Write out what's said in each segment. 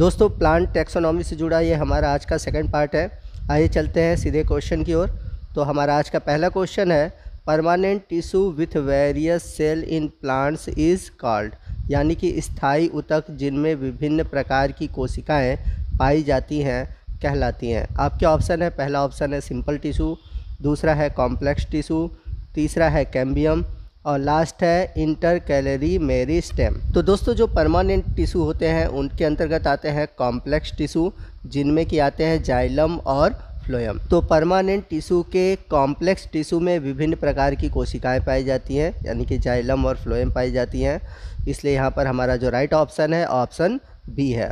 दोस्तों plant taxonomy से जुड़ा ये हमारा आज का सेकंड पार्ट है। आइए चलते हैं सीधे क्वेश्चन की ओर। तो हमारा आज का पहला क्वेश्चन है permanent tissue with various cell in plants is called यानी कि स्थायी उतक जिनमें विभिन्न प्रकार की कोशिकाएँ पाई जाती हैं, कहलाती हैं। आपके ऑप्शन है? पहला ऑप्शन है सिंपल टिशू दूसरा है कॉम्प्लेक्स टिशू तीसरा है कैम्बियम और लास्ट है इंटर कैलरी मेरी स्टेम तो दोस्तों, जो परमानेंट टिशू होते हैं, उनके अंतर्गत आते हैं कॉम्प्लेक्स टिशू जिनमें कि आते हैं जाइलम और फ्लोयम तो परमानेंट टिशू के कॉम्प्लेक्स टिशू में विभिन्न प्रकार की कोशिकाएँ पाई जाती हैं, यानी कि जाइलम और फ्लोयम पाई जाती हैं। इसलिए यहाँ पर हमारा जो राइट ऑप्शन है ऑप्शन बी है।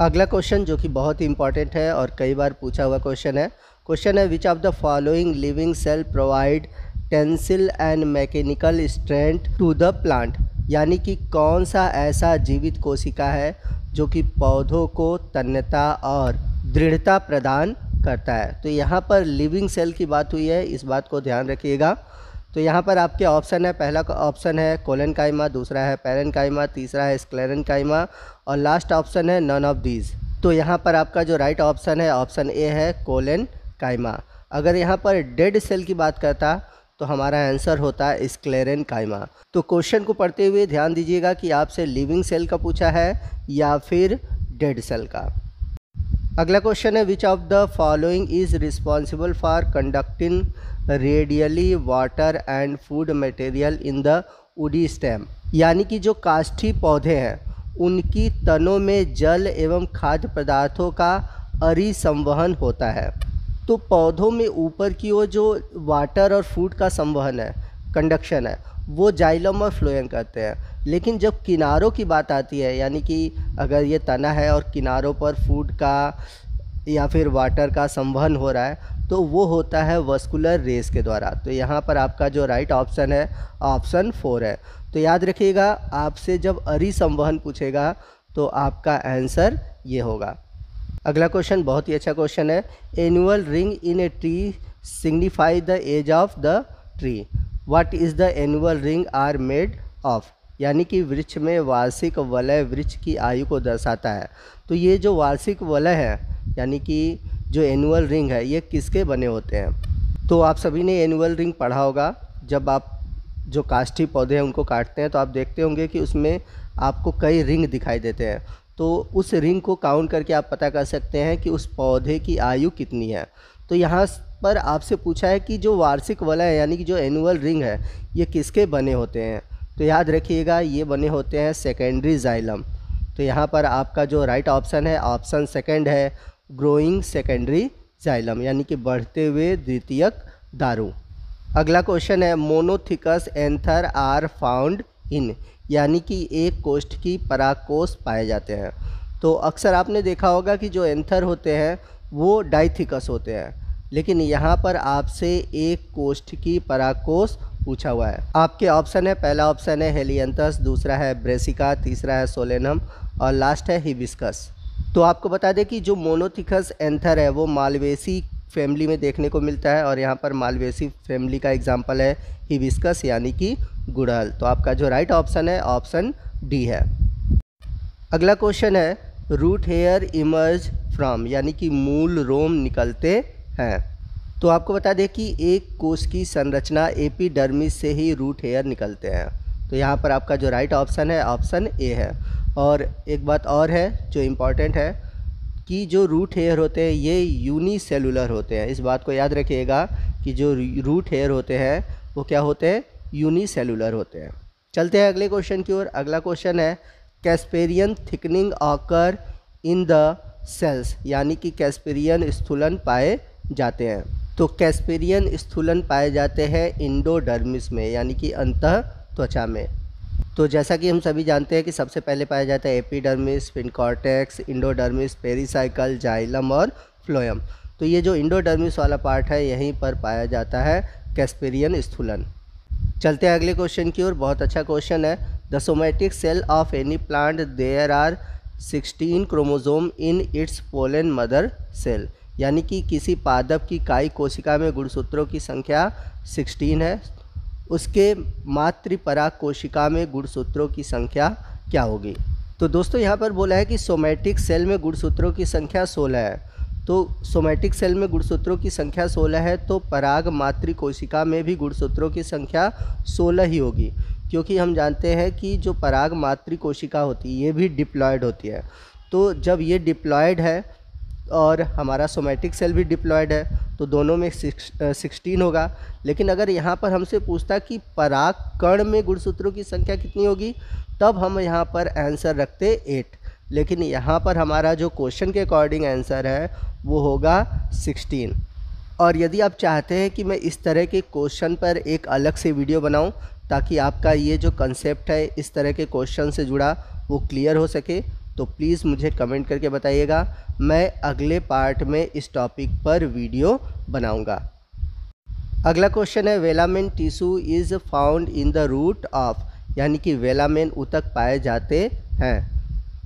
अगला क्वेश्चन जो कि बहुत ही इंपॉर्टेंट है और कई बार पूछा हुआ क्वेश्चन है। क्वेश्चन है which of the following living cell provide tensile and mechanical strength to the plant, यानी कि कौन सा ऐसा जीवित कोशिका है जो कि पौधों को तन्यता और दृढ़ता प्रदान करता है। तो यहाँ पर लिविंग सेल की बात हुई है, इस बात को ध्यान रखिएगा। तो यहाँ पर आपके ऑप्शन है, पहला ऑप्शन है कोलन काइमा दूसरा है पैरन काइमा तीसरा है स्क्लेरन काइमा और लास्ट ऑप्शन है नन ऑफ़ दीज तो यहाँ पर आपका जो राइट ऑप्शन है ऑप्शन ए है कोलन काइमा अगर यहाँ पर डेड सेल की बात करता तो हमारा आंसर होता है स्क्लेरन काइमा। तो क्वेश्चन को पढ़ते हुए ध्यान दीजिएगा कि आपसे लिविंग सेल का पूछा है या फिर डेड सेल का। अगला क्वेश्चन है which of the following is responsible for conducting radially water and food material in the woody stem यानी कि जो काष्ठी पौधे हैं, उनकी तनों में जल एवं खाद्य पदार्थों का अरिसंवहन होता है। तो पौधों में ऊपर की ओर जो वाटर और फ़ूड का संवहन है कंडक्शन है, वो जाइलम और फ्लोएम करते हैं। लेकिन जब किनारों की बात आती है, यानी कि अगर ये तना है और किनारों पर फ़ूड का या फिर वाटर का संवहन हो रहा है तो वो होता है वस्कुलर रेस के द्वारा। तो यहाँ पर आपका जो राइट ऑप्शन है ऑप्शन फोर है। तो याद रखिएगा, आपसे जब अरि संवहन पूछेगा तो आपका आंसर ये होगा। अगला क्वेश्चन बहुत ही अच्छा क्वेश्चन है. Annual ring in a tree signify the age of the tree what is the annual ring are made of यानी कि वृक्ष में वार्षिक वलय वृक्ष की आयु को दर्शाता है. तो ये जो वार्षिक वलय है, यानी कि जो एनुअल रिंग है, ये किसके बने होते हैं? तो आप सभी ने एनुअल रिंग पढ़ा होगा. जब आप जो काष्ठी पौधे हैं उनको काटते हैं तो आप देखते होंगे कि उसमें आपको कई रिंग दिखाई देते हैं. तो उस रिंग को काउंट करके आप पता कर सकते हैं कि उस पौधे की आयु कितनी है। तो यहाँ पर आपसे पूछा है कि जो वार्षिक वलय यानी कि जो एनुअल रिंग है, ये किसके बने होते हैं? तो याद रखिएगा, ये बने होते हैं सेकेंडरी जाइलम तो यहाँ पर आपका जो राइट ऑप्शन है ऑप्शन सेकेंड है ग्रोइंग सेकेंडरी जाइलम यानी कि बढ़ते हुए द्वितीयक दारू। अगला क्वेश्चन है monothecous anther are found in यानी कि एक कोष्ठ की पराकोष पाए जाते हैं। तो अक्सर आपने देखा होगा कि जो एंथर होते हैं, वो डाइथिकस होते हैं। लेकिन यहाँ पर आपसे एक कोष्ठ की पराकोष पूछा हुआ है। आपके ऑप्शन है, पहला ऑप्शन है हेलियंथस, दूसरा है ब्रेसिका, तीसरा है सोलेनम और लास्ट है हिबिस्कस। तो आपको बता दें कि जो मोनोथिकस एंथर है, वो मालवेसी फैमिली में देखने को मिलता है और यहाँ पर मालवेसी फैमिली का एग्ज़ाम्पल है हिबिस्कस यानी कि गुड़हल। तो आपका जो राइट ऑप्शन है ऑप्शन डी है। अगला क्वेश्चन है रूट हेयर इमर्ज फ्रॉम यानी कि मूल रोम निकलते हैं। तो आपको बता दें कि एक कोष की संरचना एपीडर्मिस से ही रूट हेयर निकलते हैं। तो यहाँ पर आपका जो राइट ऑप्शन है ऑप्शन ए है। और एक बात और है जो इंपॉर्टेंट है कि जो रूट हेयर होते हैं, ये यूनिसेलुलर होते हैं। इस बात को याद रखिएगा कि जो रूट हेयर होते हैं, वो क्या होते हैं? यूनिसेलुलर होते हैं। चलते हैं अगले क्वेश्चन की ओर। अगला क्वेश्चन है casparian thickening occur in the cells यानी कि कैस्पेरियन स्थूलन पाए जाते हैं। तो कैस्पेरियन स्थूलन पाए जाते हैं इंडोडर्मिस में, यानी कि अंत त्वचा में। तो जैसा कि हम सभी जानते हैं कि सबसे पहले पाया जाता है एपीडर्मिस पिनकॉर्टेक्स इंडोडर्मिस, पेरीसाइकल, जाइलम और फ्लोयम तो ये जो इंडोडर्मिस वाला पार्ट है, यहीं पर पाया जाता है कैस्पेरियन स्थूलन। चलते हैं अगले क्वेश्चन की ओर। बहुत अच्छा क्वेश्चन है। The somatic cell of any plant, there are 16 chromosome in its pollen mother cell. यानी कि किसी पादप की काई कोशिका में गुणसूत्रों की संख्या 16 है। उसके मातृ पराग कोशिका में गुणसूत्रों की संख्या क्या होगी? तो तो दोस्तों, यहाँ पर बोला है कि सोमैटिक सेल में गुणसूत्रों की संख्या 16 है। तो सोमैटिक सेल में गुणसूत्रों की संख्या 16 है तो पराग मातृ कोशिका में भी गुणसूत्रों की संख्या 16 ही होगी। क्योंकि हम जानते हैं कि जो पराग मातृ कोशिका होती है, ये भी डिप्लॉयड होती है। तो जब ये डिप्लॉयड है और हमारा सोमेटिक सेल भी डिप्लॉयड है तो दोनों में सिक्सटीन होगा। लेकिन अगर यहाँ पर हमसे पूछता कि पराग कण में गुणसूत्रों की संख्या कितनी होगी, तब हम यहाँ पर आंसर रखते एट लेकिन यहाँ पर हमारा जो क्वेश्चन के अकॉर्डिंग आंसर है, वो होगा सिक्सटीन और यदि आप चाहते हैं कि मैं इस तरह के क्वेश्चन पर एक अलग से वीडियो बनाऊँ, ताकि आपका ये जो कंसेप्ट है, इस तरह के क्वेश्चन से जुड़ा, वो क्लियर हो सके तो प्लीज़ मुझे कमेंट करके बताइएगा। मैं अगले पार्ट में इस टॉपिक पर वीडियो बनाऊँगा। अगला क्वेश्चन है, velamen tissue is found in the root of, यानी कि वेलामेन उतक पाए जाते हैं।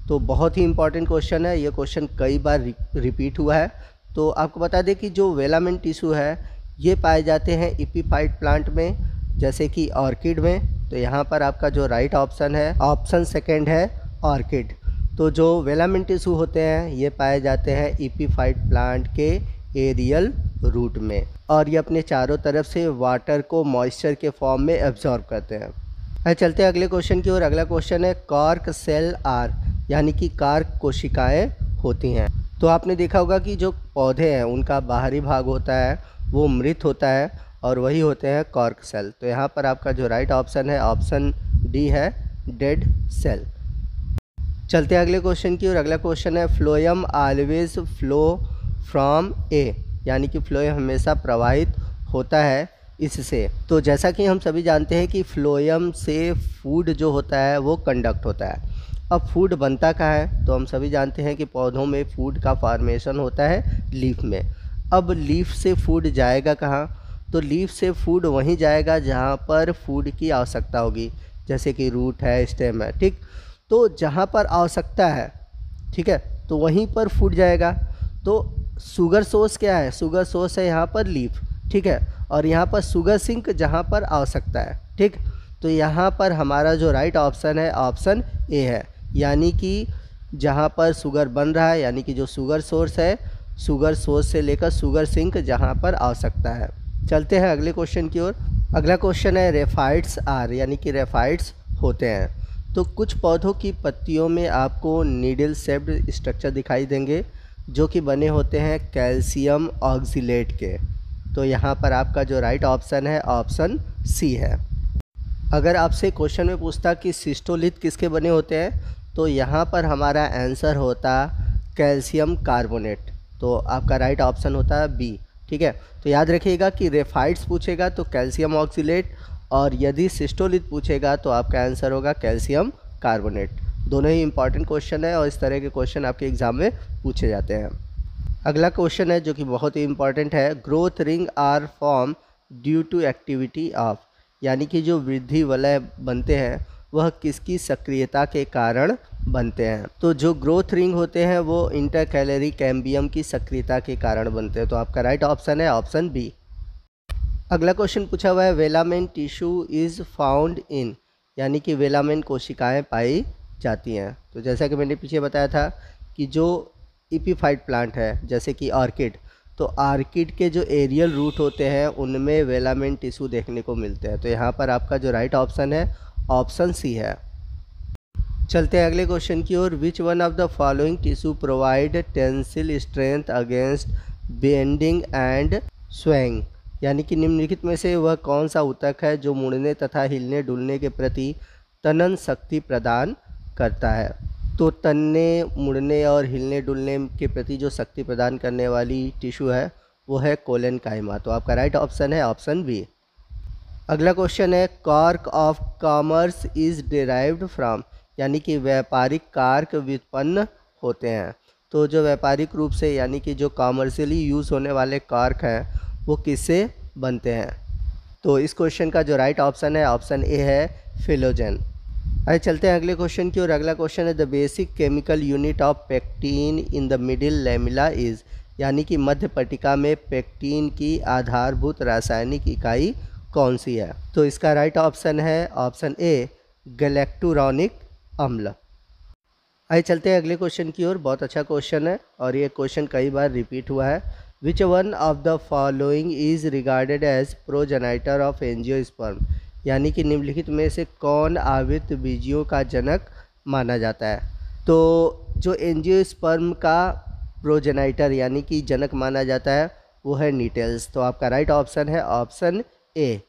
तो बहुत ही इंपॉर्टेंट क्वेश्चन है, ये क्वेश्चन कई बार रिपीट हुआ है। तो आपको बता दें कि जो वेलामेन टिश्यू है, ये पाए जाते हैं इपीफाइट प्लांट में, जैसे कि ऑर्किड में। तो यहाँ पर आपका जो राइट ऑप्शन है, ऑप्शन सेकेंड है ऑर्किड। तो जो वेलामेन टिश्यू होते हैं, ये पाए जाते हैं इपीफाइट प्लांट के एरियल रूट में और ये अपने चारों तरफ़ से वाटर को मॉइस्चर के फॉर्म में एब्जॉर्ब करते हैं। चलते हैं अगले क्वेश्चन की ओर। अगला क्वेश्चन है कार्क सेल आर यानी कि कार्क कोशिकाएँ होती हैं। तो आपने देखा होगा कि जो पौधे हैं, उनका बाहरी भाग होता है, वो मृत होता है और वही होते हैं कॉर्क सेल तो यहाँ पर आपका जो राइट ऑप्शन है ऑप्शन डी है डेड सेल चलते हैं अगले क्वेश्चन की और अगला क्वेश्चन है phloem always flow from a यानी कि फ्लोयम हमेशा प्रवाहित होता है इससे। तो जैसा कि हम सभी जानते हैं कि फ्लोयम से फ़ूड जो होता है, वो कंडक्ट होता है। अब फ़ूड बनता कहाँ है? तो हम सभी जानते हैं कि पौधों में फ़ूड का फॉर्मेशन होता है लीफ में। अब लीफ से फ़ूड जाएगा कहाँ? तो लीफ से फ़ूड वहीं जाएगा जहाँ पर फ़ूड की आवश्यकता होगी। जैसे कि रूट है स्टेम है, ठीक? तो जहाँ पर आवश्यकता है, ठीक है तो वहीं पर फूट जाएगा। तो शुगर सोर्स क्या है? शुगर सोर्स है यहाँ पर लीफ ठीक है, और यहाँ पर शुगर सिंक जहाँ पर आवश्यकता है, ठीक। तो यहाँ पर हमारा जो राइट ऑप्शन है ऑप्शन ए है, यानी कि जहाँ पर शुगर बन रहा है, यानी कि जो शुगर सोर्स है शुगर सोर्स से लेकर शुगर सिंक जहाँ पर आवश्यकता है। चलते हैं अगले क्वेश्चन की ओर। अगला क्वेश्चन है रेफाइट्स आर यानी कि रेफाइट्स होते हैं। तो कुछ पौधों की पत्तियों में आपको नीडल सेप्ड स्ट्रक्चर दिखाई देंगे, जो कि बने होते हैं कैल्शियम ऑक्सीलेट के। तो यहाँ पर आपका जो राइट ऑप्शन है ऑप्शन सी है। अगर आपसे क्वेश्चन में पूछता कि सिस्टोलिथ किसके बने होते हैं तो यहाँ पर हमारा आंसर होता कैल्शियम कार्बोनेट तो आपका राइट ऑप्शन होता है बी ठीक है? तो याद रखिएगा कि रेफाइड्स पूछेगा तो कैल्शियम ऑक्सीलेट और यदि सिस्टोलिथ पूछेगा तो आपका आंसर होगा कैल्शियम कार्बोनेट। दोनों ही इंपॉर्टेंट क्वेश्चन है और इस तरह के क्वेश्चन आपके एग्ज़ाम में पूछे जाते हैं। अगला क्वेश्चन है जो कि बहुत ही इंपॉर्टेंट है। Growth ring are form due to activity of यानी कि जो वृद्धि वलय बनते हैं, वह किसकी सक्रियता के कारण बनते हैं? तो जो ग्रोथ रिंग होते हैं, वो इंटर कैलरी कैम्बियम की सक्रियता के कारण बनते हैं। तो आपका राइट ऑप्शन है ऑप्शन बी अगला क्वेश्चन पूछा हुआ है velamen tissue is found in यानी कि वेलामेन कोशिकाएँ पाई जाती हैं। तो जैसा कि मैंने पीछे बताया था कि जो इपीफाइड प्लांट है, जैसे कि आर्किड तो आर्किड के जो एरियल रूट होते हैं, उनमें वेलामेन टिश्यू देखने को मिलते हैं। तो यहाँ पर आपका जो राइट ऑप्शन है ऑप्शन सी है। चलते हैं अगले क्वेश्चन की ओर। Which one of the following tissue provide tensile strength against bending and swaying यानी कि निम्नलिखित में से वह कौन सा उतक है जो मुड़ने तथा हिलने डुलने के प्रति तनन शक्ति प्रदान करता है? तो तनने, मुड़ने और हिलने डुलने के प्रति जो शक्ति प्रदान करने वाली टिश्यू है, वो है कोलन कायमा तो आपका राइट ऑप्शन है ऑप्शन बी। अगला क्वेश्चन है, cork of commerce is derived from यानी कि व्यापारिक कार्क व्युत्पन्न होते हैं। तो जो व्यापारिक रूप से यानी कि जो कॉमर्शियली यूज़ होने वाले कार्क हैं वो किससे बनते हैं? तो इस क्वेश्चन का जो राइट ऑप्शन है ऑप्शन ए है फिलोजन अरे चलते हैं अगले क्वेश्चन की और अगला क्वेश्चन है the basic chemical unit of pectin in the middle lamella is यानी कि मध्य पटिका में पेक्टीन की आधारभूत रासायनिक इकाई कौन सी है? तो इसका राइट ऑप्शन है ऑप्शन ए गलेक्टूरॉनिक अम्ल. आइए चलते हैं अगले क्वेश्चन की ओर। बहुत अच्छा क्वेश्चन है और ये क्वेश्चन कई बार रिपीट हुआ है। Which one of the following is regarded as progenitor of angiosperm यानी कि निम्नलिखित में से कौन आवित बीजियों का जनक माना जाता है? तो जो एंजियोस्पर्म का प्रोजेनाइटर यानी कि जनक माना जाता है, वो है नीटेल्स तो आपका राइट ऑप्शन है ऑप्शन ए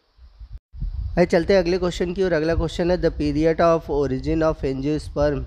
है चलते अगले क्वेश्चन की और अगला क्वेश्चन है the period of origin of angiosperm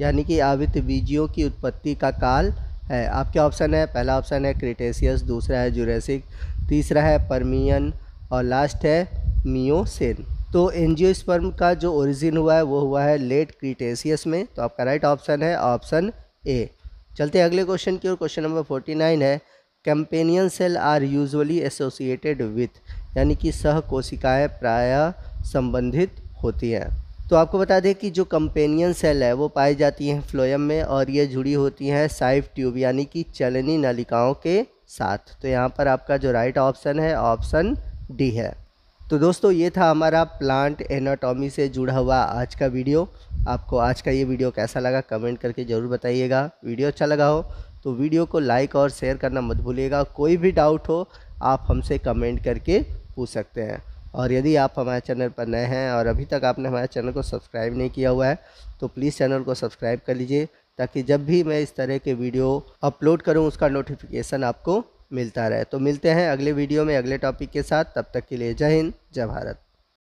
यानी कि आवित बीजियों की उत्पत्ति का काल। है, आपके ऑप्शन है, पहला ऑप्शन है क्रिटेशियस, दूसरा है जुरेसिक, तीसरा है परमियन और लास्ट है मियोसेन। तो एंजियोस्पर्म का जो ओरिजिन हुआ है, वो हुआ है लेट क्रिटेशियस में। तो आपका राइट ऑप्शन है, ऑप्शन ए। चलते हैं अगले क्वेश्चन की ओर। क्वेश्चन नंबर फोर्टी नाइन है, companion cell are usually associated with, यानी कि सह कोशिकाएँ प्रायः संबंधित होती हैं। तो आपको बता दें कि जो कंपेनियन सेल है, वो पाई जाती हैं फ्लोयम में और ये जुड़ी होती हैं साइफ ट्यूब, यानी कि चलनी नलिकाओं के साथ। तो यहाँ पर आपका जो राइट ऑप्शन है ऑप्शन डी है। तो दोस्तों, ये था हमारा प्लांट एनाटॉमी से जुड़ा हुआ आज का वीडियो आपको आज का ये वीडियो कैसा लगा कमेंट करके ज़रूर बताइएगा। वीडियो अच्छा लगा हो तो वीडियो को लाइक और शेयर करना मत भूलिएगा। कोई भी डाउट हो, आप हमसे कमेंट करके पूछ सकते हैं। और यदि आप हमारे चैनल पर नए हैं और अभी तक आपने हमारे चैनल को सब्सक्राइब नहीं किया हुआ है तो प्लीज़ चैनल को सब्सक्राइब कर लीजिए, ताकि जब भी मैं इस तरह के वीडियो अपलोड करूँ, उसका नोटिफिकेशन आपको मिलता रहे। तो मिलते हैं अगले वीडियो में अगले टॉपिक के साथ। तब तक के लिए जय हिंद, जय भारत।